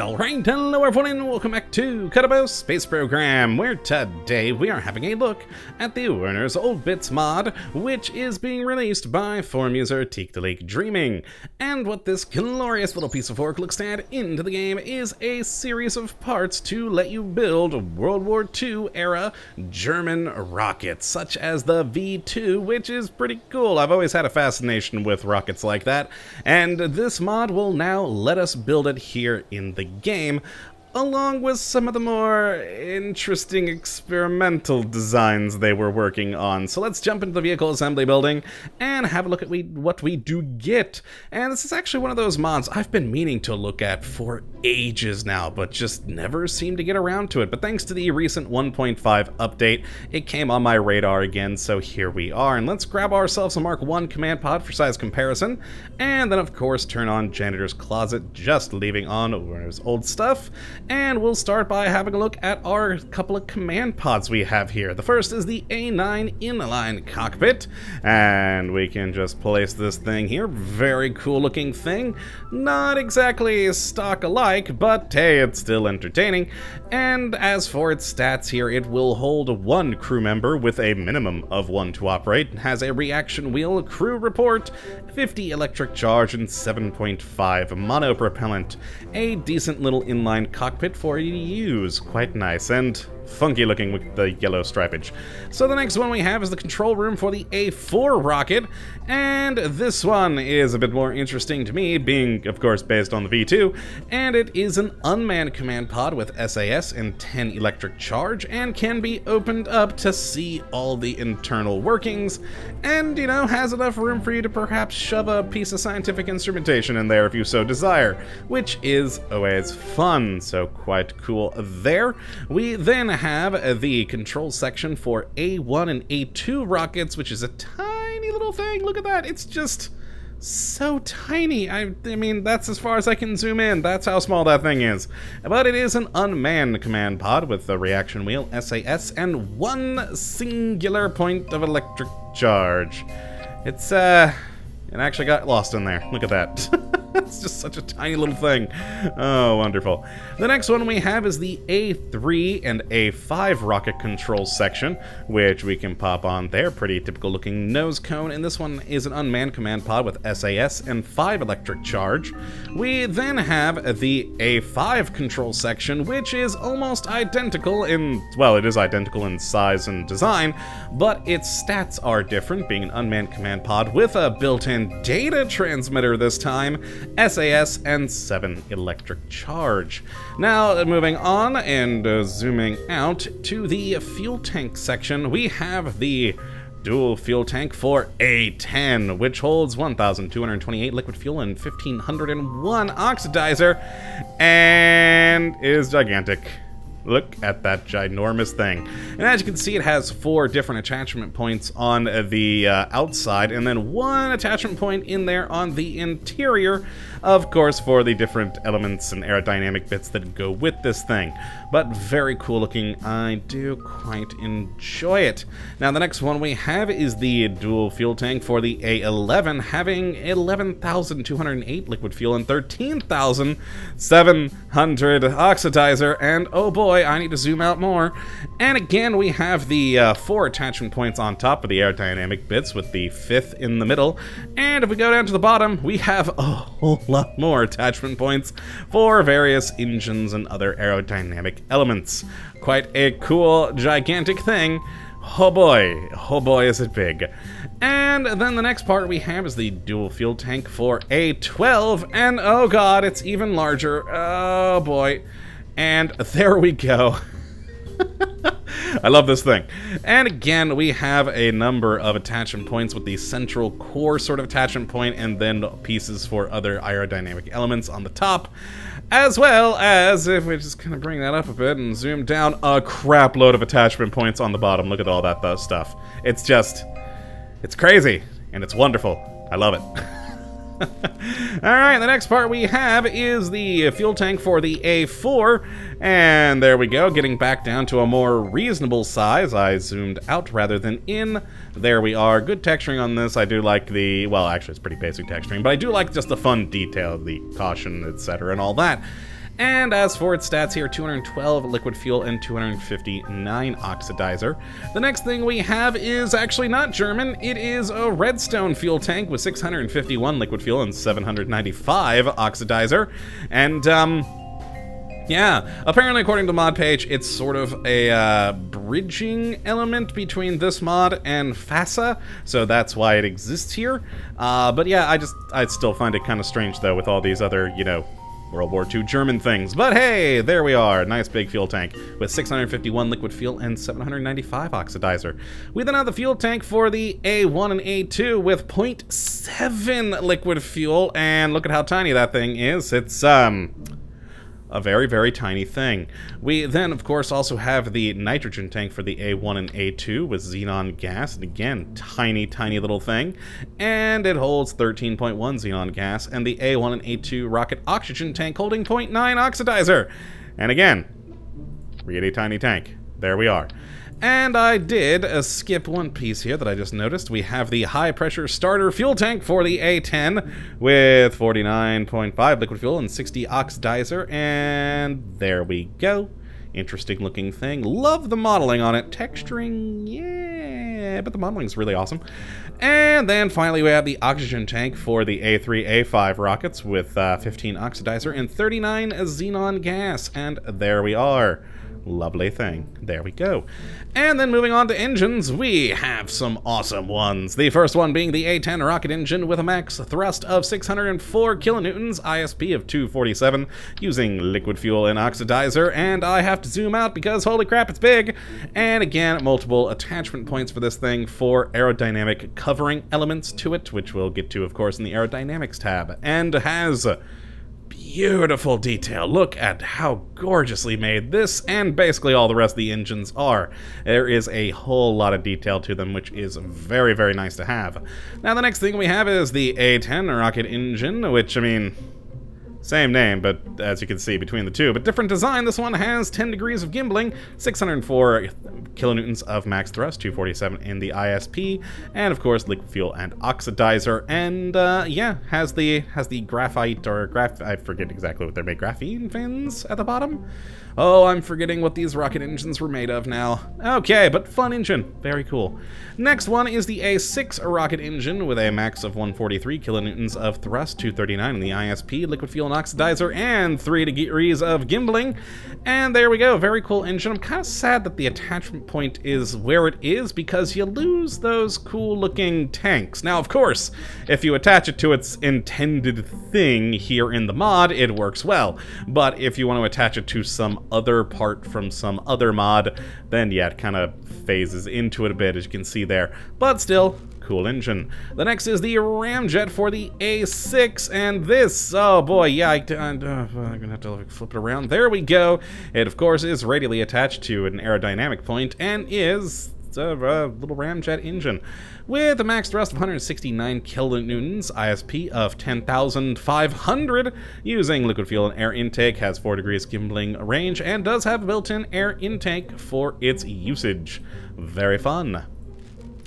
Alright, hello everyone and welcome back to Kottabos Space Program, where today we are having a look at the Wernher's Old Bits mod, which is being released by forum user TiktaalikDreaming. And what this glorious little piece of work looks to add into the game is a series of parts to let you build World War II era German rockets, such as the V2, which is pretty cool. I've always had a fascination with rockets like that, and this mod will now let us build it here in the game along with some of the more interesting experimental designs they were working on. So let's jump into the vehicle assembly building and have a look at we, what we do get. And this is actually one of those mods I've been meaning to look at for ages now, but just never seem to get around to it. But thanks to the recent 1.5 update, it came on my radar again, so here we are. And let's grab ourselves a Mark 1 command pod for size comparison, and then of course turn on Janitor's Closet, just leaving on Wernher's old stuff, and we'll start by having a look at our couple of command pods we have here. The first is the A9 inline cockpit, and we can just place this thing here. Very cool looking thing. Not exactly stock alike, but hey, it's still entertaining. And as for its stats here, it will hold one crew member with a minimum of one to operate, has a reaction wheel, crew report, 50 electric charge, and 7.5 monopropellant. A decent little inline cockpit for you to use. Quite nice. And funky looking with the yellow stripage. So the next one we have is the control room for the A4 rocket, and this one is a bit more interesting to me, being, of course, based on the V2, and it is an unmanned command pod with SAS and 10 electric charge, and can be opened up to see all the internal workings, and, you know, has enough room for you to perhaps shove a piece of scientific instrumentation in there if you so desire, which is always fun, so quite cool there. We then have the control section for A1 and A2 rockets, which is a tiny little thing. Look at that. It's just so tiny. I, I mean, that's as far as I can zoom in. That's how small that thing is. But it is an unmanned command pod with the reaction wheel, SAS, and one singular point of electric charge. It's, uh, it actually got lost in there. Look at that. it's just such a tiny little thing. Oh, wonderful. The next one we have is the A3 and A5 rocket control section, which we can pop on there. Pretty typical looking nose cone, and this one is an unmanned command pod with SAS and 5 electric charge. We then have the A5 control section, which is almost identical in, well, it is identical in size and design, but its stats are different, being an unmanned command pod with a built-in data transmitter this time, SAS, and 7 electric charge. Now, moving on and uh, zooming out to the fuel tank section, we have the dual fuel tank for A10, which holds 1,228 liquid fuel and 1,501 oxidizer, and is gigantic. Look at that ginormous thing. And as you can see, it has four different attachment points on the uh, outside, and then one attachment point in there on the interior, of course, for the different elements and aerodynamic bits that go with this thing. But very cool looking. I do quite enjoy it. Now, the next one we have is the dual fuel tank for the A11, having 11,208 liquid fuel and 13,700 oxidizer, and oh boy, boy, I need to zoom out more. And again, we have the uh, four attachment points on top of the aerodynamic bits with the fifth in the middle. And if we go down to the bottom, we have a whole lot more attachment points for various engines and other aerodynamic elements. Quite a cool, gigantic thing. Oh boy, oh boy is it big. And then the next part we have is the dual fuel tank for A12, and oh god, it's even larger. Oh boy. And there we go. I love this thing. And again, we have a number of attachment points with the central core sort of attachment point and then pieces for other aerodynamic elements on the top. As well as, if we just kind of bring that up a bit and zoom down, a crap load of attachment points on the bottom. Look at all that stuff. It's just, it's crazy and it's wonderful. I love it. Alright, the next part we have is the fuel tank for the A4. And there we go, getting back down to a more reasonable size. I zoomed out rather than in. There we are. Good texturing on this. I do like the, well, actually it's pretty basic texturing, but I do like just the fun detail, the caution, etc., and all that. And as for its stats here, 212 liquid fuel and 259 oxidizer. The next thing we have is actually not German, it is a redstone fuel tank with 651 liquid fuel and 795 oxidizer. And, um, yeah, apparently according to mod page, it's sort of a uh, bridging element between this mod and FASA, so that's why it exists here. Uh, but yeah, I just, I still find it kind of strange though with all these other, you know, World War II German things. But hey, there we are. Nice big fuel tank with 651 liquid fuel and 795 oxidizer. We then have the fuel tank for the A1 and A2 with 0.7 liquid fuel, and look at how tiny that thing is. It's, um, a very, very tiny thing. We then, of course, also have the nitrogen tank for the A1 and A2 with xenon gas, and again, tiny, tiny little thing. And it holds 13.1 xenon gas, and the A1 and A2 rocket oxygen tank holding 0.9 oxidizer. And again, really tiny tank. There we are. And I did uh, skip one piece here that I just noticed. We have the high pressure starter fuel tank for the A10 with 49.5 liquid fuel and 60 oxidizer. And there we go. Interesting looking thing. Love the modeling on it. Texturing, yeah, but the modeling is really awesome. And then finally we have the oxygen tank for the A3, A5 rockets with uh, 15 oxidizer and 39 xenon gas. And there we are. Lovely thing. There we go. And then moving on to engines, we have some awesome ones. The first one being the A10 rocket engine with a max thrust of 604 kilonewtons, ISP of 247, using liquid fuel and oxidizer, and I have to zoom out because holy crap, it's big! And again, multiple attachment points for this thing for aerodynamic covering elements to it, which we'll get to, of course, in the aerodynamics tab, and has beautiful detail. Look at how gorgeously made this and basically all the rest of the engines are. There is a whole lot of detail to them, which is very, very nice to have. Now, the next thing we have is the A10 rocket engine, which, I mean, same name, but as you can see between the two, but different design. This one has 10 degrees of gimbling, 604 kilonewtons of max thrust, 247 in the ISP, and of course liquid fuel and oxidizer. And uh, yeah, has the has the graphite or graph I forget exactly what they're made graphene fins at the bottom. Oh, I'm forgetting what these rocket engines were made of now. Okay, but fun engine. Very cool. Next one is the A6 rocket engine with a max of 143 kilonewtons of thrust, 239 in the ISP, liquid fuel and oxidizer, and 3 degrees of gimbling. And there we go. Very cool engine. I'm kind of sad that the attachment point is where it is because you lose those cool looking tanks. Now, of course, if you attach it to its intended thing here in the mod, it works well. But if you want to attach it to some other part from some other mod, then yeah, it kind of phases into it a bit, as you can see there. But still, cool engine. The next is the Ramjet for the A6, and this, oh boy, yeah, I, am uh, gonna have to flip it around. There we go. It, of course, is radially attached to an aerodynamic point and is Uh, a little ramjet engine with a max thrust of 169 kilonewtons, ISP of 10,500, using liquid fuel and air intake, has 4 degrees gimbling range, and does have a built-in air intake for its usage. Very fun.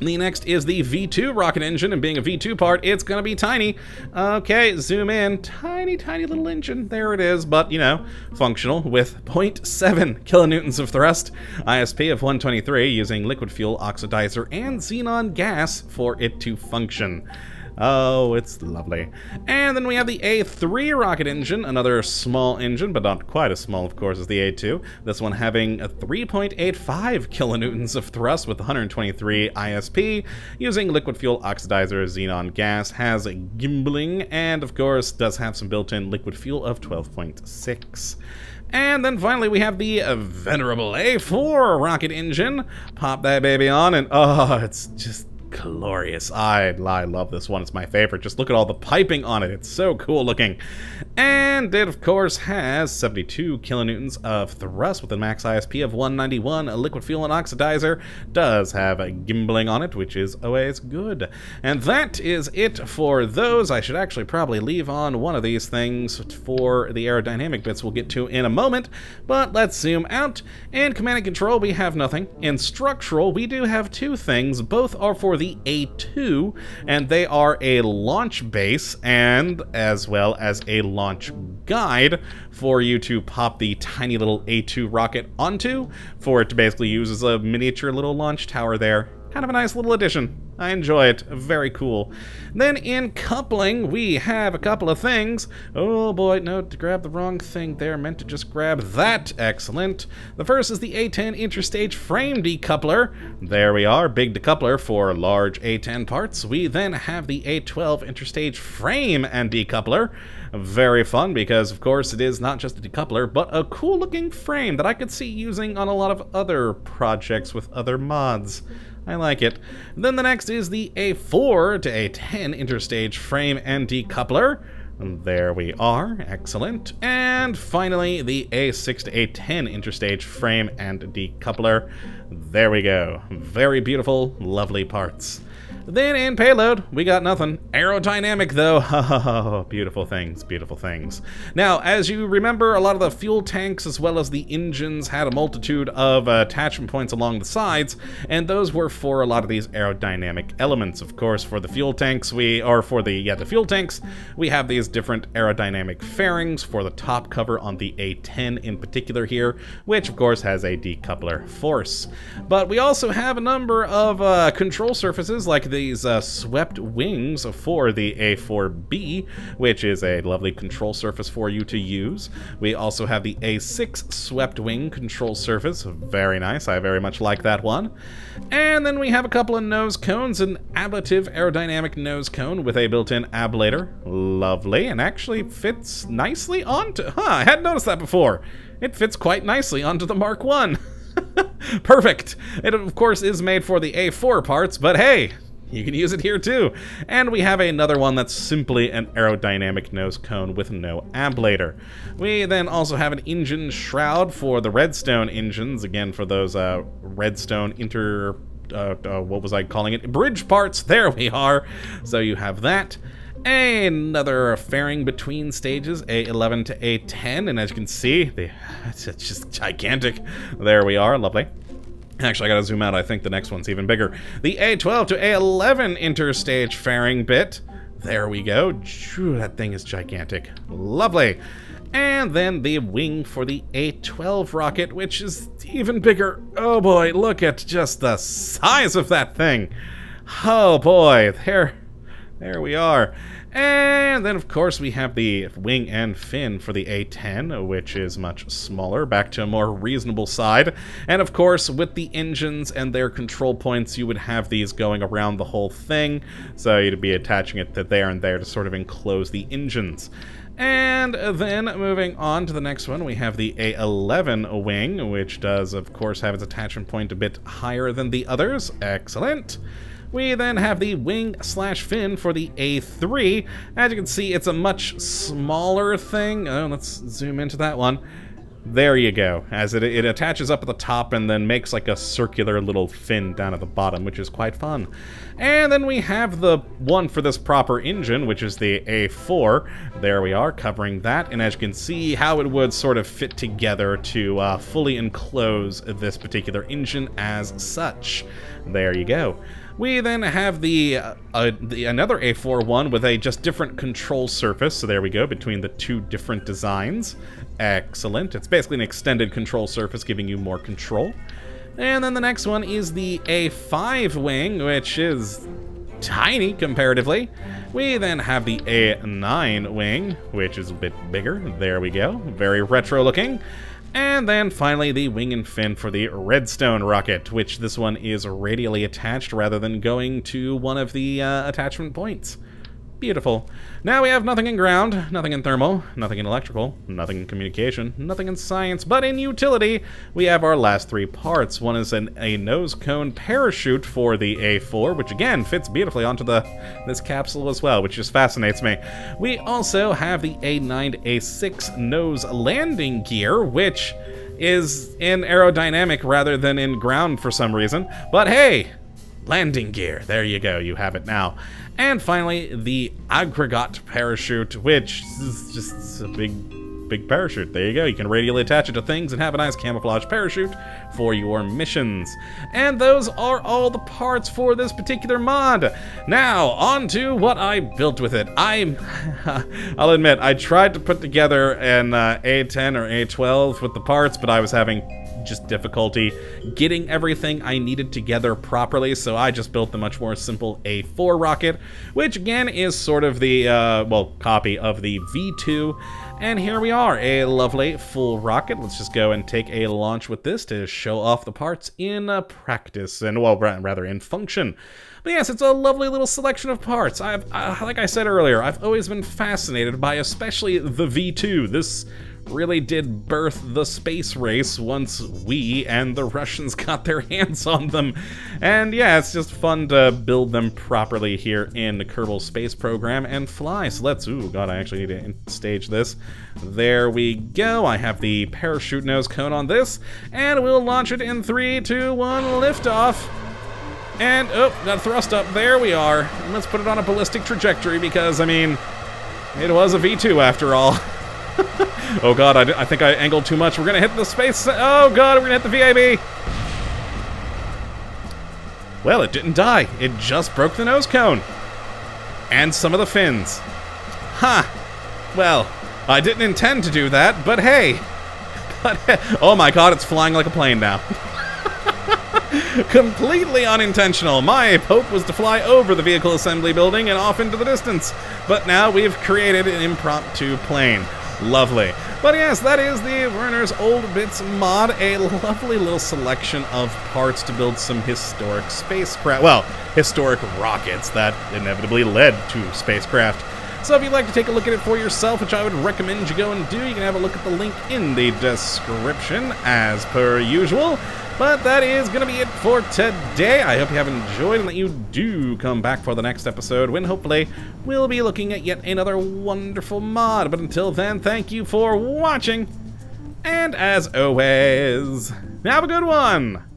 The next is the V2 rocket engine, and being a V2 part, it's gonna be tiny. Okay, zoom in. Tiny, tiny little engine. There it is, but, you know, functional with 0.7 kilonewtons of thrust, ISP of 123, using liquid fuel, oxidizer, and xenon gas for it to function. Oh, it's lovely. And then we have the A3 rocket engine, another small engine, but not quite as small, of course, as the A2. This one having a 3.85 kilonewtons of thrust with 123 ISP, using liquid fuel oxidizer xenon gas, has a gimbling, and of course does have some built-in liquid fuel of 12.6. And then finally we have the venerable A4 rocket engine. Pop that baby on and oh, it's just glorious. I, I love this one. It's my favorite. Just look at all the piping on it. It's so cool looking. And it, of course, has 72 kilonewtons of thrust with a max ISP of 191. A liquid fuel and oxidizer does have a gimbling on it, which is always good. And that is it for those. I should actually probably leave on one of these things for the aerodynamic bits we'll get to in a moment. But let's zoom out. In command and control, we have nothing. In structural, we do have two things. Both are for the the A2, and they are a launch base and as well as a launch guide for you to pop the tiny little A2 rocket onto, for it to basically use as a miniature little launch tower there. Kind of a nice little addition. I enjoy it. Very cool. Then in coupling, we have a couple of things. Oh boy, no, to grab the wrong thing there. Meant to just grab that. Excellent. The first is the A10 interstage frame decoupler. There we are, big decoupler for large A10 parts. We then have the A12 interstage frame and decoupler. Very fun because, of course, it is not just a decoupler, but a cool looking frame that I could see using on a lot of other projects with other mods. I like it. Then the next is the A4 to A10 interstage frame and decoupler. There we are, excellent. And finally, the A6 to A10 interstage frame and decoupler. There we go. Very beautiful, lovely parts. Then in payload, we got nothing. Aerodynamic though, oh, beautiful things, beautiful things. Now, as you remember, a lot of the fuel tanks as well as the engines had a multitude of uh, attachment points along the sides, and those were for a lot of these aerodynamic elements. Of course, for the fuel tanks, we, or for the, yeah, the fuel tanks, we have these different aerodynamic fairings for the top cover on the A10 in particular here, which of course has a decoupler force. But we also have a number of uh, control surfaces like these uh, swept wings for the A4B, which is a lovely control surface for you to use. We also have the A6 swept wing control surface, very nice, I very much like that one. And then we have a couple of nose cones, an ablative aerodynamic nose cone with a built-in ablator, lovely, and actually fits nicely onto, huh, I hadn't noticed that before. It fits quite nicely onto the Mark 1. Perfect! It, of course, is made for the A4 parts, but hey, you can use it here too. And we have another one that's simply an aerodynamic nose cone with no ablator. We then also have an engine shroud for the Redstone engines, again for those uh, Redstone inter... Uh, uh, what was I calling it? Bridge parts, there we are. So you have that. Another fairing between stages, A11 to A10, and as you can see, they, it's, it's just gigantic. There we are, lovely. Actually, I gotta zoom out. I think the next one's even bigger. The A12 to A11 interstage fairing bit. There we go. that thing is gigantic. Lovely. And then the wing for the A12 rocket, which is even bigger. Oh boy, look at just the size of that thing. Oh boy, there, there we are. And then, of course, we have the wing and fin for the A10, which is much smaller, back to a more reasonable side. And, of course, with the engines and their control points, you would have these going around the whole thing, so you'd be attaching it to there and there to sort of enclose the engines. And then moving on to the next one, we have the A11 wing, which does, of course, have its attachment point a bit higher than the others. Excellent. We then have the wing slash fin for the A3. As you can see, it's a much smaller thing. Oh, let's zoom into that one. There you go, as it, it attaches up at the top and then makes like a circular little fin down at the bottom, which is quite fun. And then we have the one for this proper engine, which is the A4. There we are, covering that, and as you can see how it would sort of fit together to uh, fully enclose this particular engine as such. There you go. We then have the, uh, uh, the, another A4 one with a just different control surface. So there we go, between the two different designs. Excellent. It's basically an extended control surface giving you more control. And then the next one is the A5 wing, which is tiny comparatively. We then have the A9 wing, which is a bit bigger. There we go. Very retro looking. And then finally the wing and fin for the Redstone rocket, which this one is radially attached rather than going to one of the uh, attachment points. Beautiful. Now we have nothing in ground, nothing in thermal, nothing in electrical, nothing in communication, nothing in science, but in utility, we have our last three parts. One is an, a nose cone parachute for the A4, which again fits beautifully onto the this capsule as well, which just fascinates me. We also have the A9 A6 nose landing gear, which is in aerodynamic rather than in ground for some reason. But hey, landing gear. There you go, you have it now. And finally, the Aggregat parachute, which is just a big big parachute. There you go. You can radially attach it to things and have a nice camouflage parachute for your missions. And those are all the parts for this particular mod. Now, on to what I built with it. I'm—I'll admit, I tried to put together an uh, A10 or A12 with the parts, but I was having just difficulty getting everything I needed together properly, so I just built the much more simple A4 rocket, which again is sort of the, uh, well, copy of the V2. And here we are, a lovely full rocket. Let's just go and take a launch with this to show off the parts in uh, practice, and well, rather in function. But yes, it's a lovely little selection of parts. I've, uh, like I said earlier, I've always been fascinated by especially the V2. This really did birth the space race once we and the Russians got their hands on them. And yeah, it's just fun to build them properly here in the Kerbal Space Program and fly. So let's, ooh, god, I actually need to stage this. There we go. I have the parachute nose cone on this, and we'll launch it in three, two, one, liftoff. And, oh, got thrust up. There we are. let's put it on a ballistic trajectory because, I mean, it was a V2 after all. oh god, I, I, think I angled too much. We're gonna hit the space. Oh god, we're gonna hit the VAB. Well, it didn't die. It just broke the nose cone. And some of the fins. Huh. Well, I didn't intend to do that, but hey. But, oh my god, it's flying like a plane now. Completely unintentional. My hope was to fly over the vehicle assembly building and off into the distance. But now we've created an impromptu plane. Lovely. But yes, that is the Wernher's Old Bits mod, a lovely little selection of parts to build some historic spacecraft. Well, historic rockets that inevitably led to spacecraft. So if you'd like to take a look at it for yourself, which I would recommend you go and do, you can have a look at the link in the description, as per usual. But that is going to be it for today. I hope you have enjoyed and that you do come back for the next episode when hopefully we'll be looking at yet another wonderful mod. But until then, thank you for watching. And as always, have a good one.